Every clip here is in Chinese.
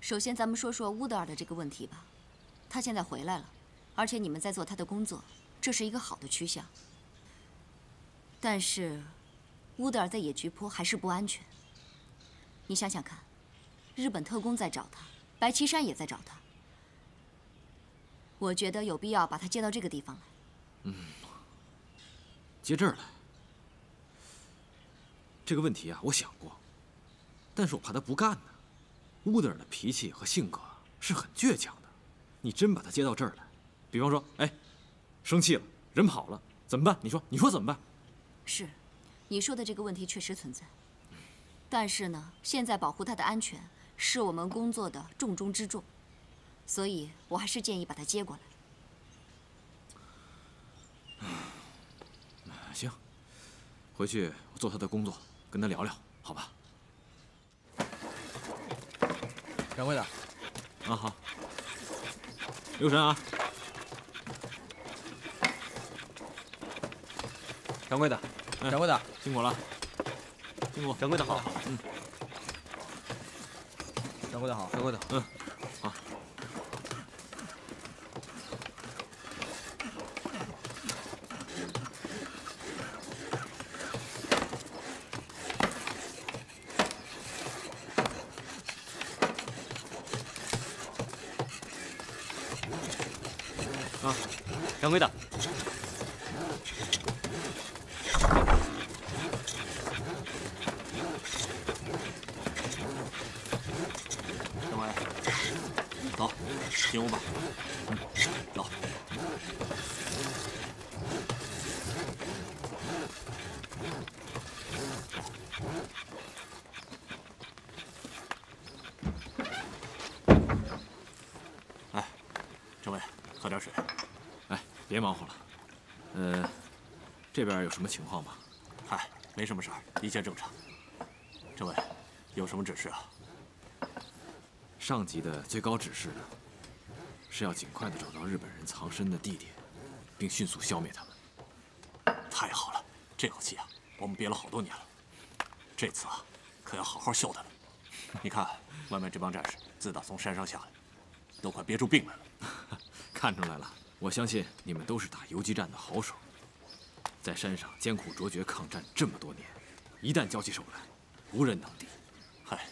首先，咱们说说乌德尔的这个问题吧。他现在回来了，而且你们在做他的工作，这是一个好的趋向。但是，乌德尔在野菊坡还是不安全。你想想看，日本特工在找他，白岐山也在找他。我觉得有必要把他接到这个地方来。嗯，接这儿来。这个问题啊，我想过，但是我怕他不干呢。乌德尔的脾气和性格是很倔强的，你真把他接到这儿来，比方说，哎，生气了，人跑了，怎么办？你说，你说怎么办？是，你说的这个问题确实存在。但是呢，现在保护他的安全是我们工作的重中之重，所以我还是建议把他接过来。行，回去我做他的工作，跟他聊聊，好吧？掌柜的，啊好，留神啊！掌柜的，掌柜的，辛苦了。辛苦，掌柜的好。嗯。掌柜的好，掌柜的，嗯，掌柜的。进屋吧，嗯，走。哎，政委，喝点水。哎，别忙活了。呃，这边有什么情况吗？嗨，没什么事儿，一切正常。政委，有什么指示啊？上级的最高指示呢？是要尽快的找到日本人藏身的地点，并迅速消灭他们。太好了，这口气啊，我们憋了好多年了。这次啊，可要好好笑他们。你看，外面这帮战士自打从山上下来，都快憋出病来了。看出来了，我相信你们都是打游击战的好手，在山上艰苦卓绝抗战这么多年，一旦交起手来，无人能敌。嗨，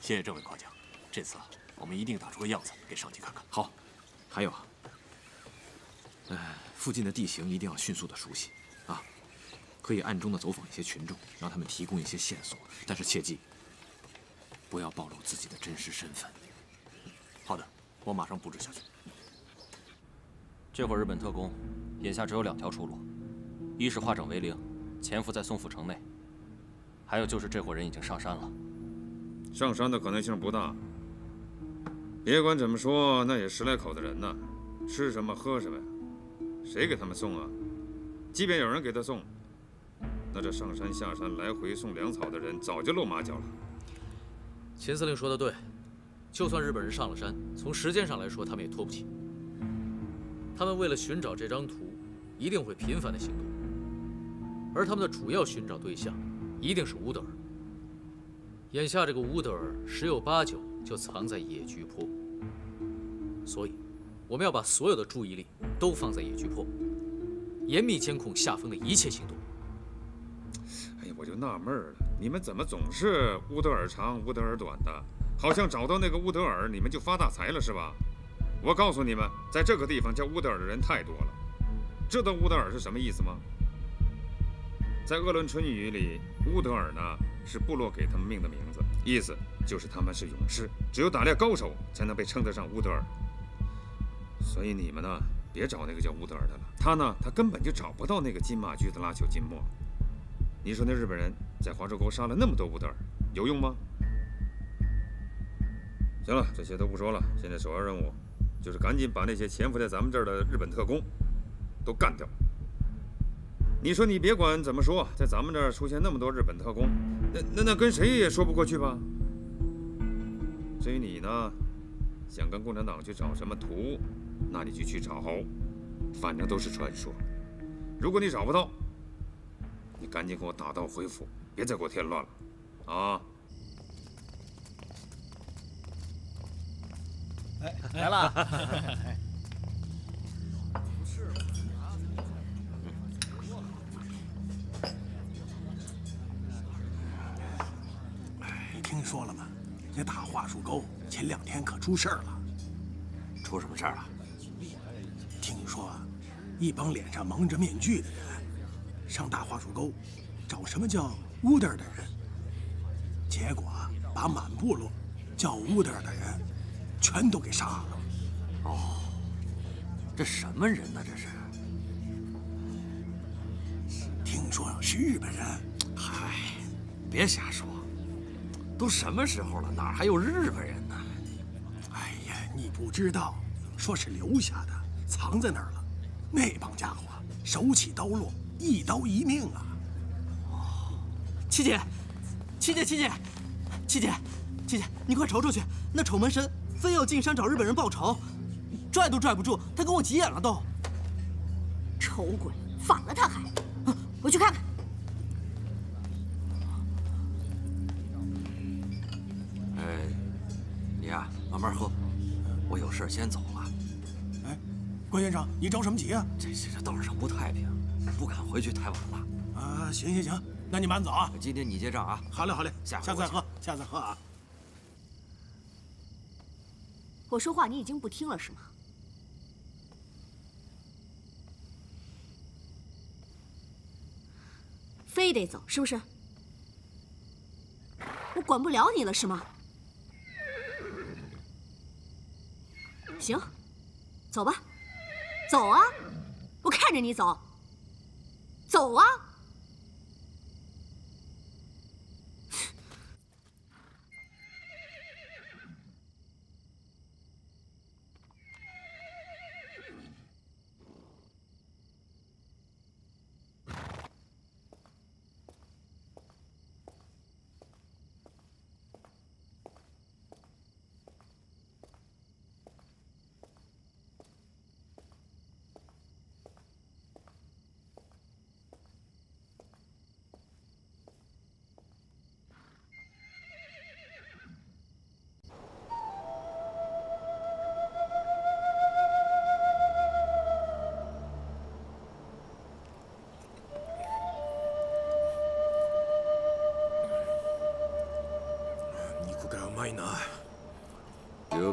谢谢政委夸奖。这次啊，我们一定打出个样子给上级看看。好。还有啊，呃，附近的地形一定要迅速的熟悉，啊，可以暗中的走访一些群众，让他们提供一些线索，但是切记不要暴露自己的真实身份。好的，我马上布置下去。这伙日本特工，眼下只有两条出路：一是化整为零，潜伏在宋府城内；还有就是这伙人已经上山了。上山的可能性不大。别管怎么说，那也十来口的人呢，吃什么喝什么呀？谁给他们送啊？即便有人给他送，那这上山下山来回送粮草的人早就露马脚了。秦司令说的对，就算日本人上了山，从时间上来说，他们也拖不起。他们为了寻找这张图，一定会频繁的行动，而他们的主要寻找对象，一定是乌德尔。眼下这个乌德尔十有八九。就藏在野菊坡，所以我们要把所有的注意力都放在野菊坡，严密监控夏风的一切行动。哎呀，我就纳闷了，你们怎么总是乌德尔长乌德尔短的？好像找到那个乌德尔，你们就发大财了是吧？我告诉你们，在这个地方叫乌德尔的人太多了。知道乌德尔是什么意思吗？在鄂伦春语里，乌德尔呢是部落给他们命的名字，意思。就是他们是勇士，只有打猎高手才能被称得上乌德尔。所以你们呢，别找那个叫乌德尔的了。他呢，他根本就找不到那个金马驹的拉朽金墨。你说那日本人在华州沟杀了那么多乌德尔，有用吗？行了，这些都不说了。现在首要任务就是赶紧把那些潜伏在咱们这儿的日本特工都干掉。你说你别管怎么说，在咱们这儿出现那么多日本特工，那那那跟谁也说不过去吧？至于你呢，想跟共产党去找什么图，那你就去找，反正都是传说。如果你找不到，你赶紧给我打道回府，别再给我添乱了，啊！来了。天可出事儿了。出什么事儿了？听说，一帮脸上蒙着面具的人，上大桦树沟，找什么叫乌德尔的人，结果把满部落叫乌德尔的人全都给杀了。哦，这什么人呢？这是？听说是日本人。嗨，别瞎说，都什么时候了，哪还有日本人不知道，说是留下的，藏在那儿了。那帮家伙手起刀落，一刀一命啊！哦，七姐，七姐，七姐，七姐，七姐，你快瞅瞅去，那丑门神非要进山找日本人报仇，拽都拽不住，他跟我急眼了都。丑鬼，反了他还！我去看看。哎，你呀，慢慢喝，我有事先走了。哎，关先生，你着什么急啊？这这这道上不太平，不敢回去太晚了。啊，行行行，那你慢走啊。今天你结账啊。好嘞好嘞，下下次再喝，下次再喝啊。我说话你已经不听了是吗？非得走是不是？我管不了你了是吗？行，走吧，走啊！我看着你走，走啊！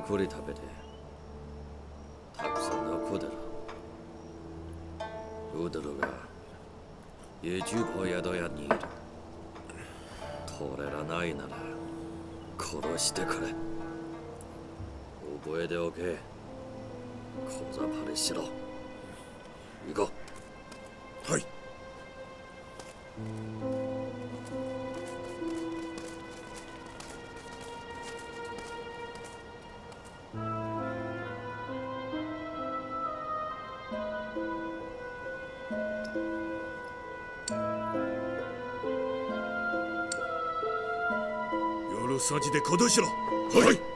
ゆっくり食べて。たくさんのくだら。ウドルが YouTube 宿屋にいる。取れらないなら殺してくれ。覚えておけ。小ざぱりしろ。行こう。掃で行動しろ。はい。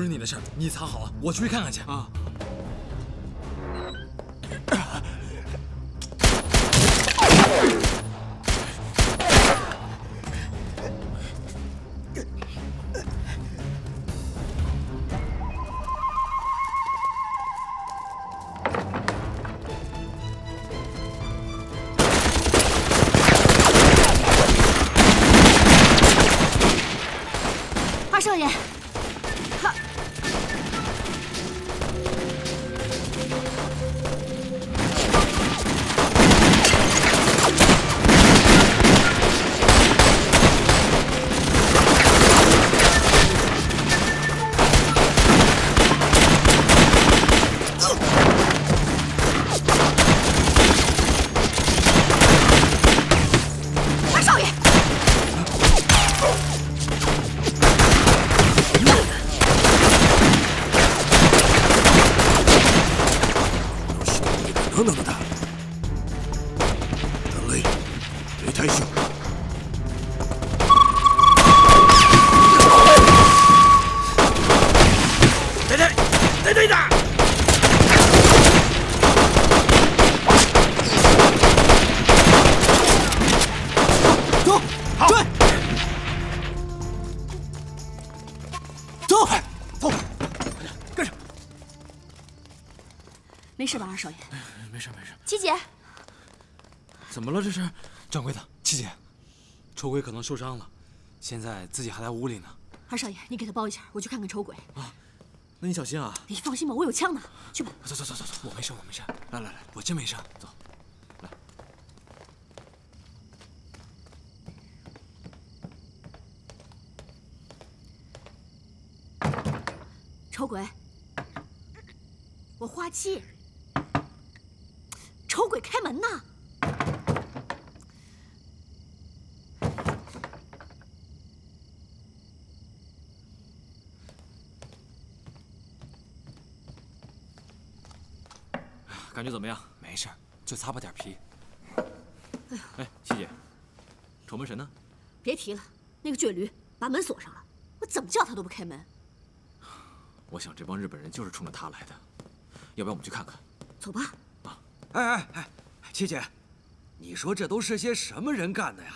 不是你的事儿，你藏好了，我出去看看去啊。了这是？掌柜的，七姐，丑鬼可能受伤了，现在自己还在屋里呢。二少爷，你给他包一下，我去看看丑鬼。啊，那你小心啊！你放心吧，我有枪呢。去吧。走走走走走，我没事，我没事。来来来，我真没事。走，来。丑鬼，我花七。丑鬼，开门呐！感觉怎么样？没事，就擦破点皮。哎，七姐，丑门神呢？别提了，那个倔驴把门锁上了，我怎么叫他都不开门。我想这帮日本人就是冲着他来的，要不要我们去看看？走吧。啊哎哎哎，七姐，你说这都是些什么人干的呀？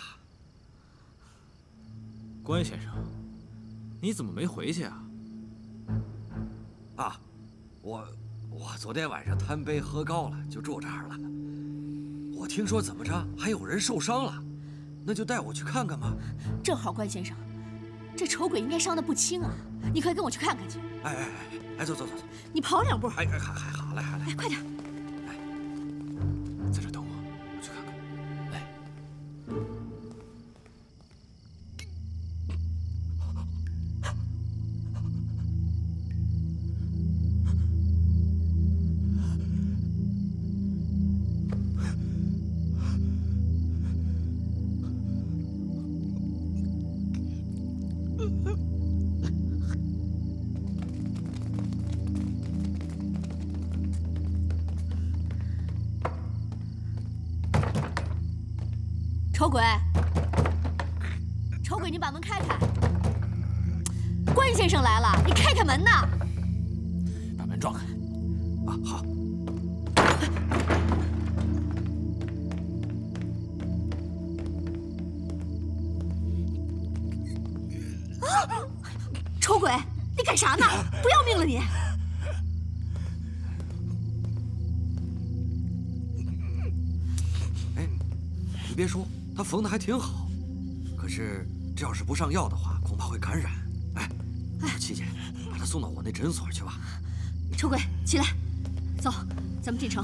关先生，你怎么没回去啊？啊，昨天晚上贪杯喝高了，就住这儿了。我听说怎么着还有人受伤了，那就带我去看看吧。正好，关先生，这丑鬼应该伤得不轻啊，你快跟我去看看去。哎哎哎哎，走走走走，你跑两步。哎哎，还还好嘞，好嘞。哎，快点。丑鬼，丑鬼，你把门开开！关先生来了，你开开门呐！把门撞开。啊，好。啊！丑鬼，你干啥呢？不要命了你！哎，你别说，他缝的还挺好，可是这要是不上药的话，恐怕会感染。哎，七姐，把他送到我那诊所去吧。臭鬼，起来，走，咱们进城。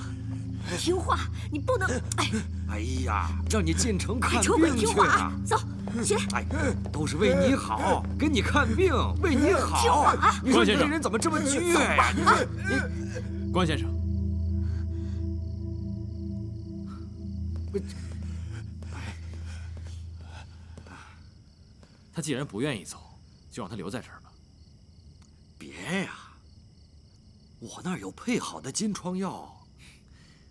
听话，你不能……哎，哎呀，让你进城看丑鬼，病去听话啊啊！！走，起来。哎，都是为你好，给你看病，为你好。听话啊你说这关先生人怎么这么倔呀？你关先生，他既然不愿意走，就让他留在这儿吧。别呀，我那儿有配好的金疮药。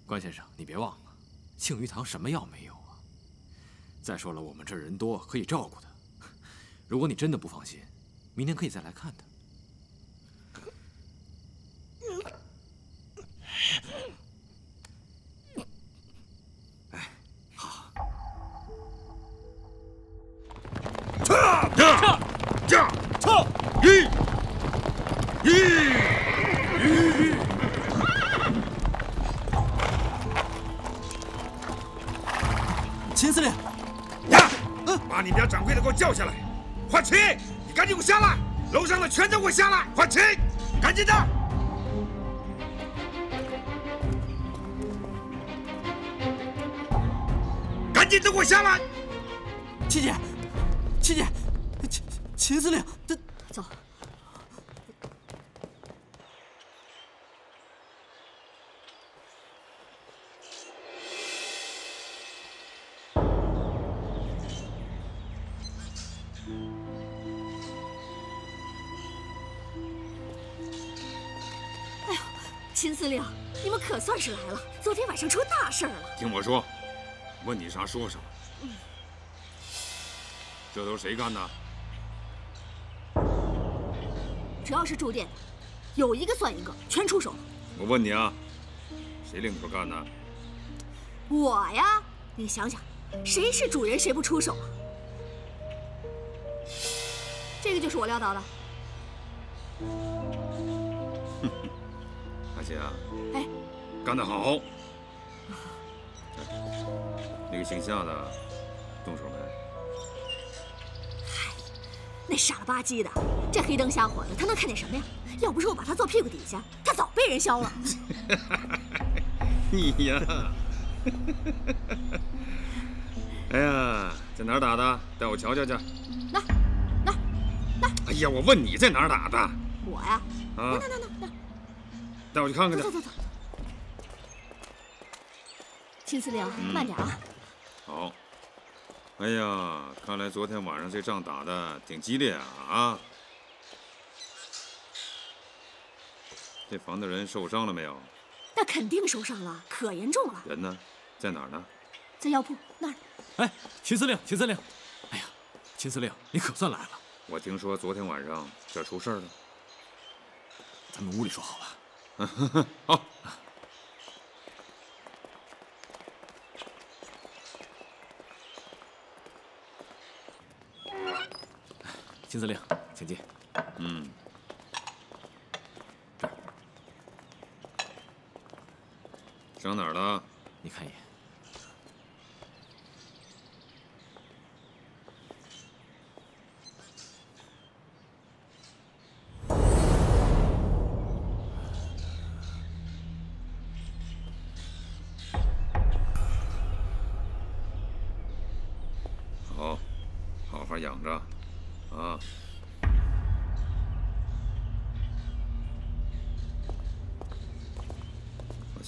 关先生，你别忘了，庆余堂什么药没有啊？再说了，我们这儿人多，可以照顾他。如果你真的不放心，明天可以再来看他。驾驾驾驾！一，一，一。秦司令，呀，把你们家掌柜的给我叫下来！焕奇，你赶紧给我下来！楼上的全都给我下来！焕奇，赶紧的！赶紧都给我下来！七姐，七姐，秦秦司令，他走。秦司令，你们可算是来了！昨天晚上出大事儿了。听我说，问你啥说啥。这都是谁干的？只要是住店的，有一个算一个，全出手。我问你啊，谁领头干的？我呀，你想想，谁是主人，谁不出手啊？这个就是我撂倒的。阿姐啊，哎，干得好！那个姓夏的那傻了吧唧的，这黑灯瞎火的，他能看见什么呀？要不是我把他坐屁股底下，他早被人削了。你呀，哎呀，在哪儿打的？带我瞧瞧去。那，那，那。哎呀，我问你在哪儿打的？我呀，啊，那那那那，带我去看看去。走走走。秦司令，慢点啊。好。哎呀，看来昨天晚上这仗打的挺激烈啊啊！这房的人受伤了没有？那肯定受伤了，可严重了。人呢？在哪儿呢？在药铺那儿。哎，秦司令，秦司令，哎呀，秦司令，你可算来了。我听说昨天晚上这出事儿了。咱们屋里说好了。好。秦司令，请进。嗯。这儿。伤哪儿了？你看一眼。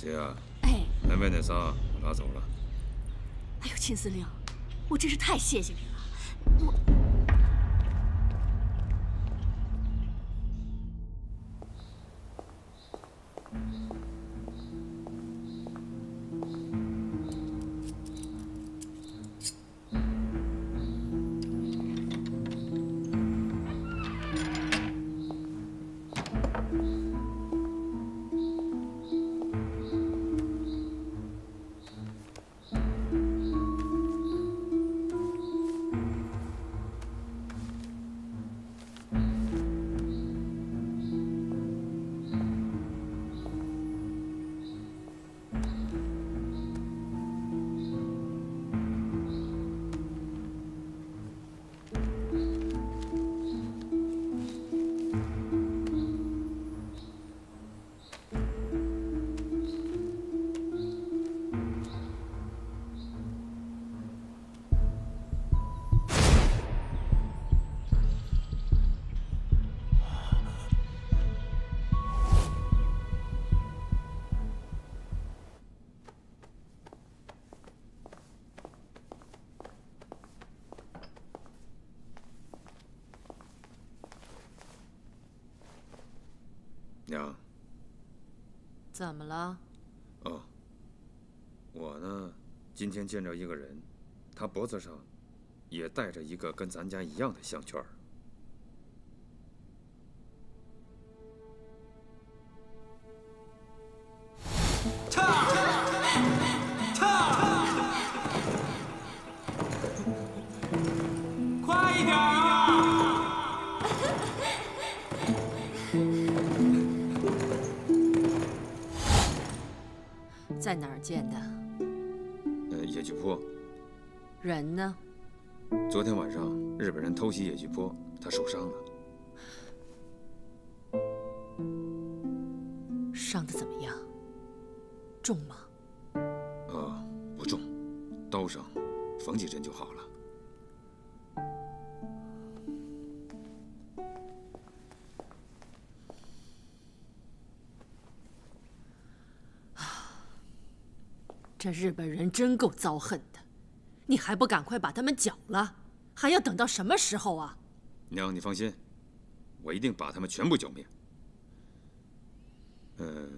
老谢啊，哎，门外那仨我拿走了。哎呦，秦司令，我真是太谢谢你了。怎么了？哦，我呢，今天见着一个人，他脖子上也戴着一个跟咱家一样的项圈这日本人真够遭恨的，你还不赶快把他们剿了？还要等到什么时候啊？娘，你放心，我一定把他们全部剿灭。呃，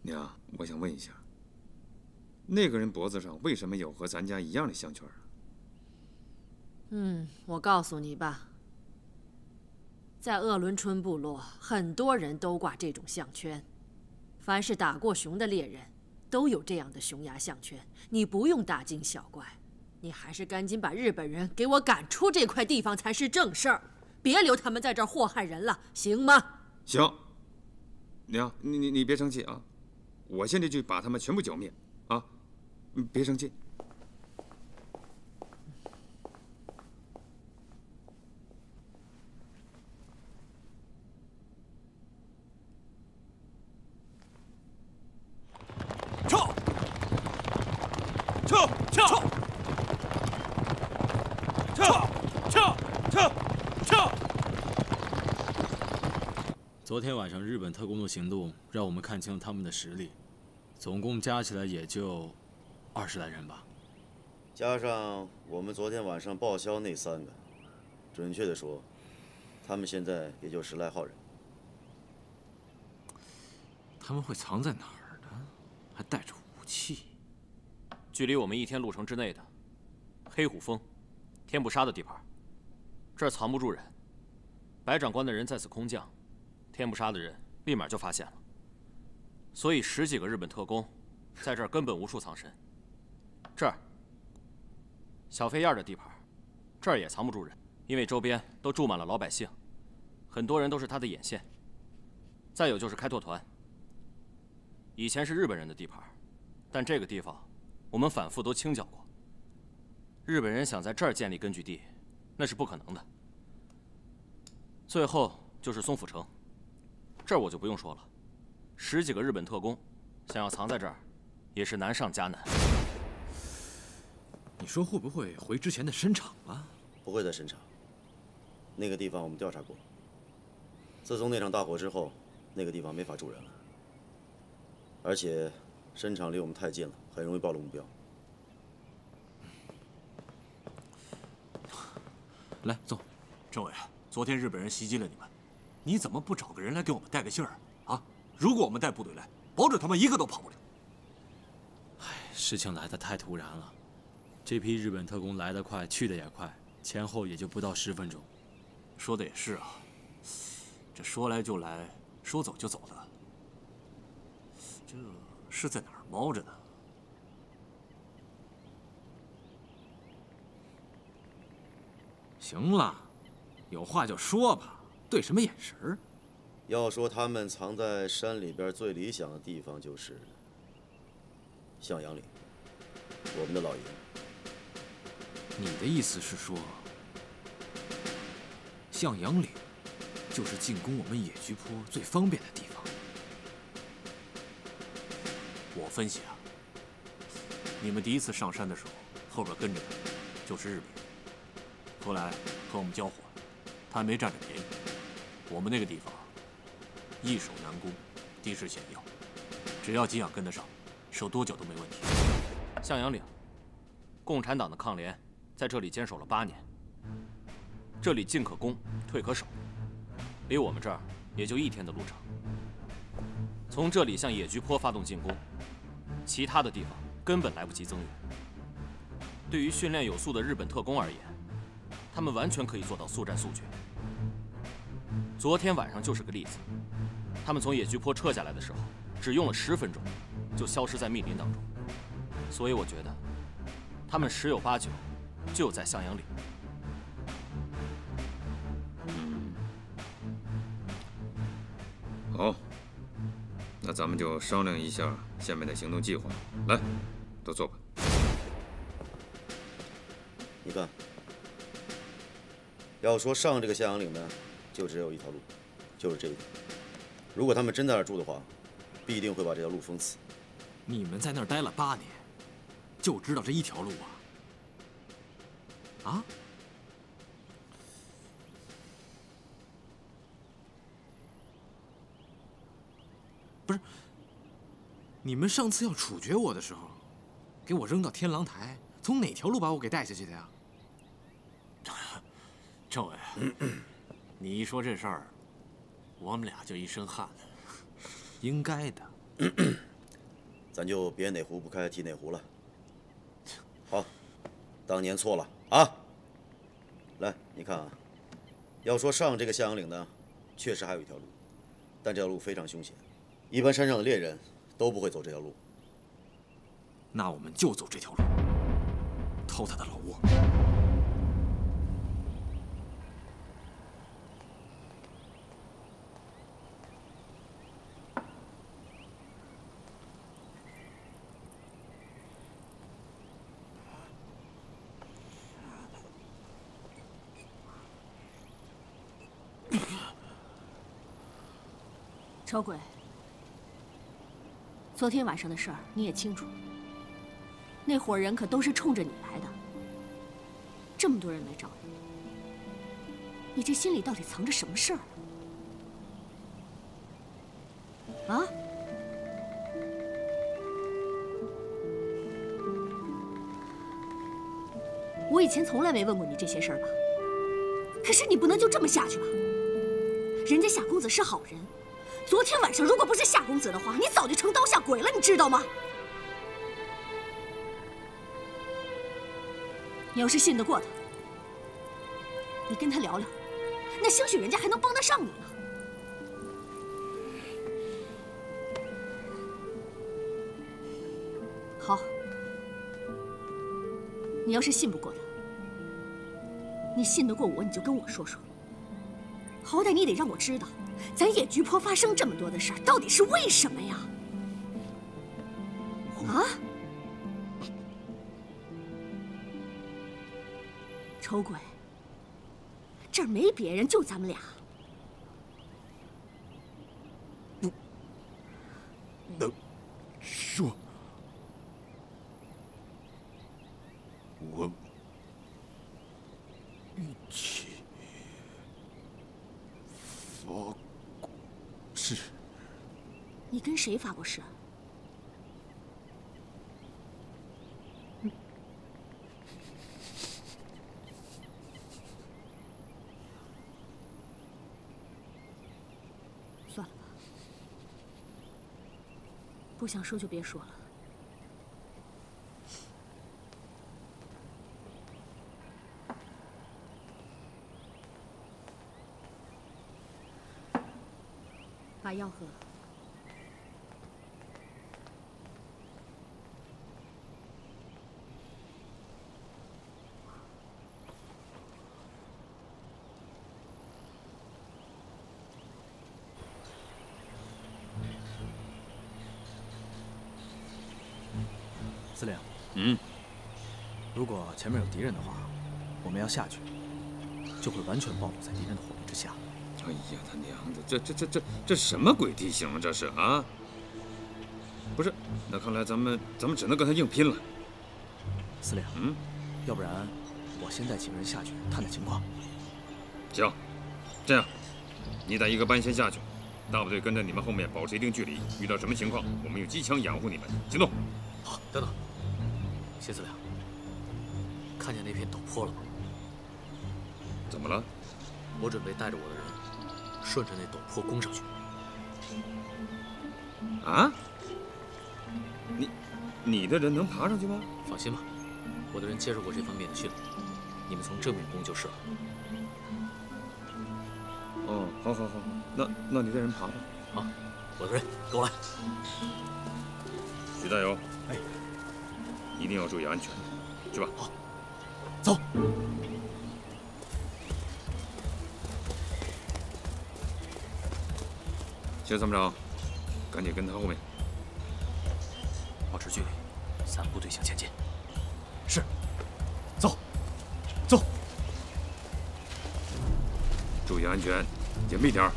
娘，我想问一下，那个人脖子上为什么有和咱家一样的项圈啊？嗯，我告诉你吧，在鄂伦春部落，很多人都挂这种项圈。凡是打过熊的猎人，都有这样的熊牙项圈。你不用大惊小怪，你还是赶紧把日本人给我赶出这块地方才是正事儿，别留他们在这儿祸害人了，行吗？行。娘，你你你别生气啊，我现在就把他们全部剿灭，啊，别生气。昨天晚上日本特工的行动，让我们看清了他们的实力，总共加起来也就二十来人吧。加上我们昨天晚上报销那三个，准确的说，他们现在也就十来号人。他们会藏在哪儿呢？还带着武器？距离我们一天路程之内的黑虎峰、天不杀的地盘，这儿藏不住人。白长官的人在此空降。天不杀的人立马就发现了，所以十几个日本特工在这儿根本无处藏身。这儿，小飞燕的地盘，这儿也藏不住人，因为周边都住满了老百姓，很多人都是他的眼线。再有就是开拓团，以前是日本人的地盘，但这个地方我们反复都清剿过。日本人想在这儿建立根据地，那是不可能的。最后就是松府城。这儿我就不用说了，十几个日本特工，想要藏在这儿，也是难上加难。你说会不会回之前的深场啊？不会在深厂。那个地方我们调查过，自从那场大火之后，那个地方没法住人了。而且，深厂离我们太近了，很容易暴露目标。来，走。政委，昨天日本人袭击了你们。你怎么不找个人来给我们带个信儿啊？如果我们带部队来，保准他们一个都跑不了。唉，事情来得太突然了，这批日本特工来得快，去得也快，前后也就不到十分钟。说的也是啊，这说来就来，说走就走的，这是在哪儿猫着呢？行了，有话就说吧。对什么眼神儿？要说他们藏在山里边最理想的地方，就是向阳岭，我们的老营。你的意思是说，向阳岭就是进攻我们野菊坡最方便的地方？我分析啊，你们第一次上山的时候，后边跟着的就是日本人，后来和我们交火，他没占着便宜。我们那个地方易守难攻，地势险要，只要给养跟得上，守多久都没问题。向阳岭，共产党的抗联在这里坚守了八年。这里进可攻，退可守，离我们这儿也就一天的路程。从这里向野菊坡发动进攻，其他的地方根本来不及增援。对于训练有素的日本特工而言，他们完全可以做到速战速决。昨天晚上就是个例子，他们从野菊坡撤下来的时候，只用了十分钟，就消失在密林当中。所以我觉得，他们十有八九就在向阳岭。好，那咱们就商量一下下面的行动计划。来，都坐吧。你看，要说上这个向阳岭呢？就只有一条路，就是这个。如果他们真在那儿住的话，必定会把这条路封死。你们在那儿待了八年，就知道这一条路啊？啊？不是，你们上次要处决我的时候，给我扔到天狼台，从哪条路把我给带下去的呀？政委。你一说这事儿，我们俩就一身汗。应该的。咱就别哪壶不开提哪壶了。好，当年错了啊。来，你看啊，要说上这个向阳岭呢，确实还有一条路，但这条路非常凶险，一般山上的猎人都不会走这条路。那我们就走这条路，偷他的老窝。小鬼，昨天晚上的事儿你也清楚，那伙人可都是冲着你来的，这么多人来找你，你这心里到底藏着什么事儿？啊？我以前从来没问过你这些事儿吧？可是你不能就这么下去吧？人家夏公子是好人。昨天晚上，如果不是夏公子的话，你早就成刀下鬼了，你知道吗？你要是信得过他，你跟他聊聊，那兴许人家还能帮得上你呢。好，你要是信不过他，你信得过我，你就跟我说说。好歹你得让我知道。咱野菊坡发生这么多的事儿，到底是为什么呀？啊！丑鬼，这儿没别人，就咱们俩。不能说，我与其发。是，你跟谁发过誓？算了吧，不想说就别说了。把药喝了。司令，嗯，如果前面有敌人的话，我们要下去，就会完全暴露在敌人的火力之下。哎呀，他娘的，这这这这这什么鬼地形啊？这是啊？不是，那看来咱们咱们只能跟他硬拼了。司令，嗯，要不然我先带几个人下去探探情况。行，这样，你带一个班先下去，大部队跟在你们后面保持一定距离，遇到什么情况，我们用机枪掩护你们。行动。好，等等，谢司令，看见那片陡坡了吗？怎么了？我准备带着我的人。顺着那陡坡攻上去。啊？你，你的人能爬上去吗？放心吧，我的人接受过这方面的训练。你们从正面攻就是了。哦，好，好，好，那那你带人爬吧。好，我的人跟我来。徐大勇，哎，一定要注意安全，去吧。好，走。谢参谋长，赶紧跟他后面，保持距离，三部队向前进。是，走，走，注意安全，隐蔽点儿。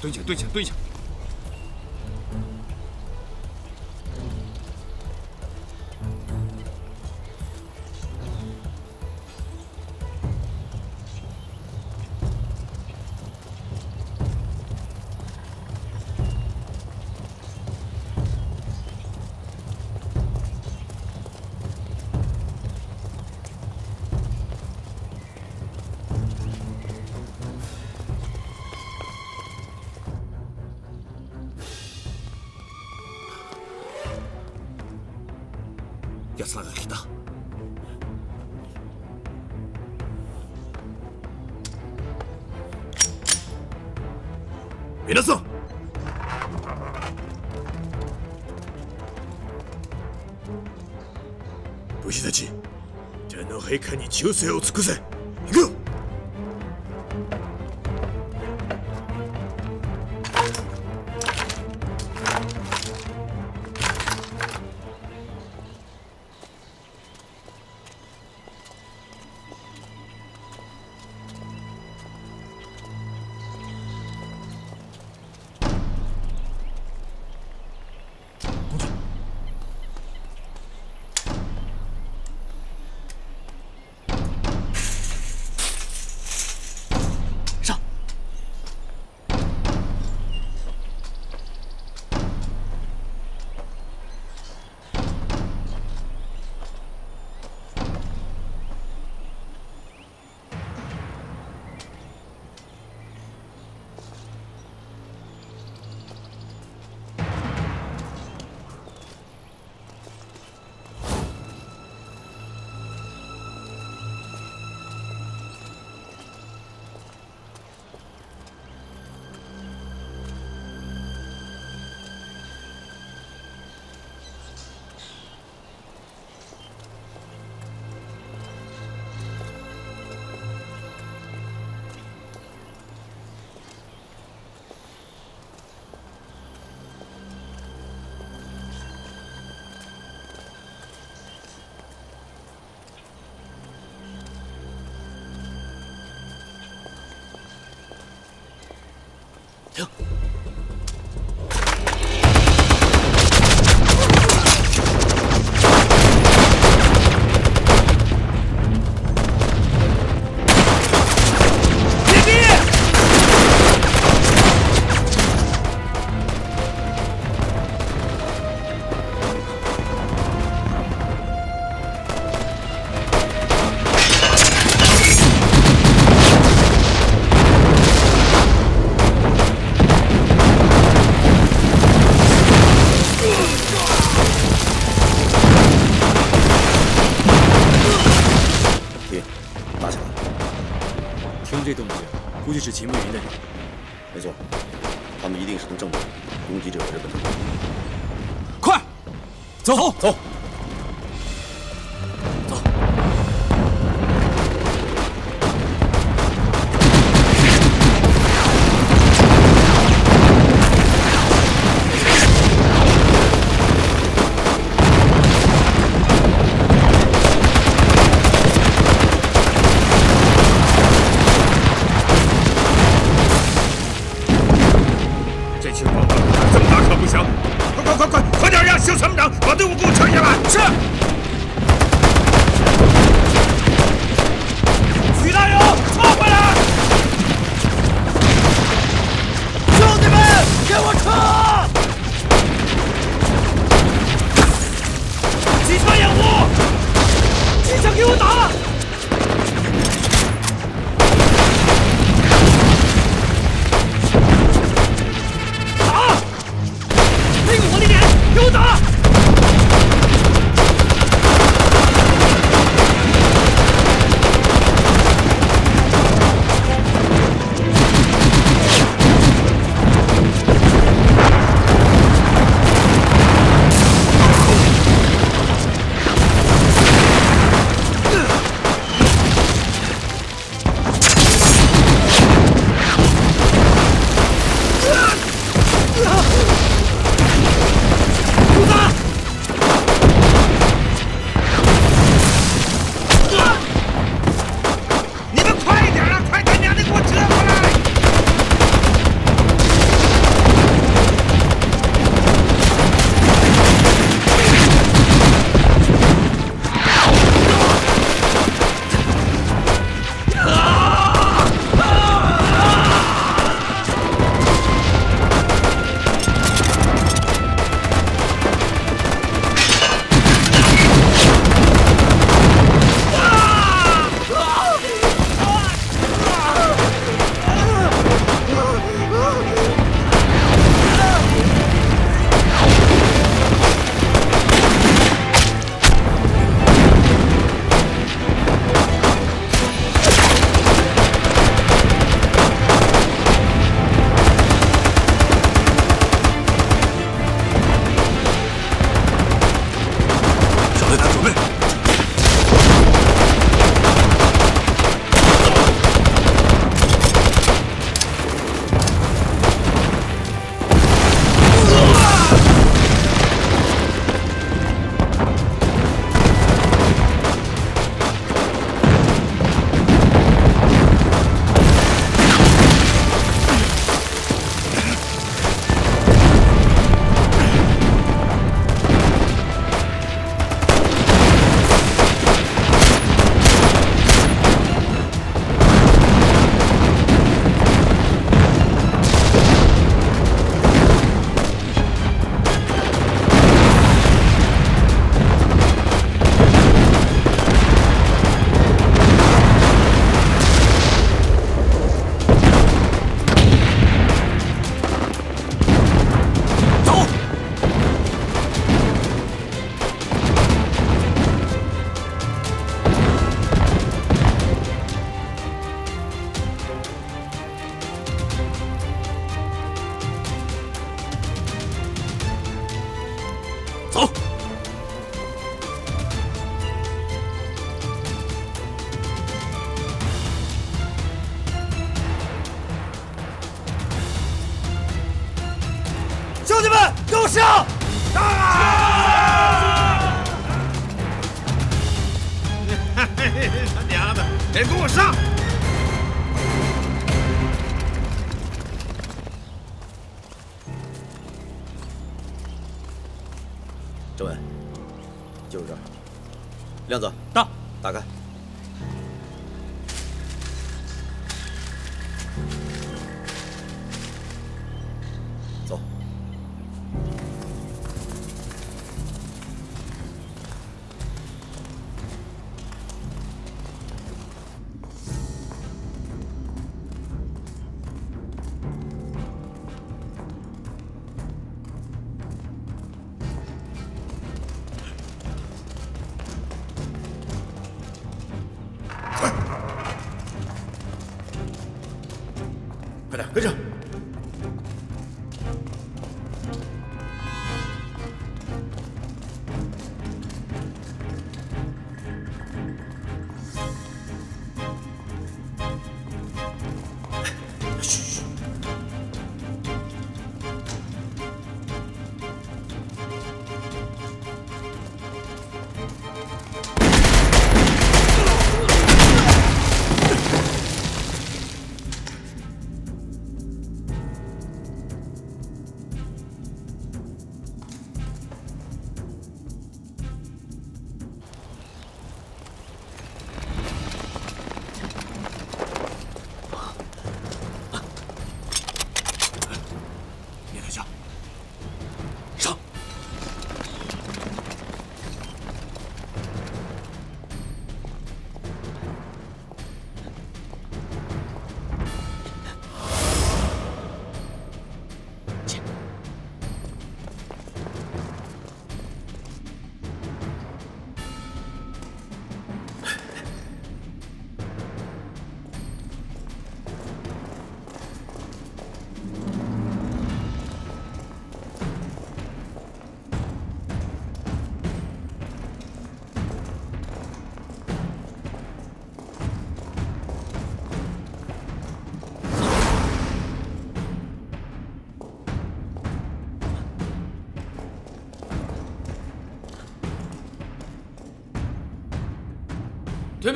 蹲下，蹲下，蹲下。皆さん。武士たち天皇陛下に忠誠を尽くせ。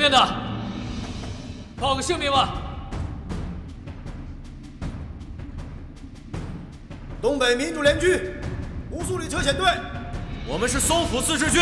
面的，报个姓名吧。东北民主联军乌苏里特遣队。我们是松浦自治军。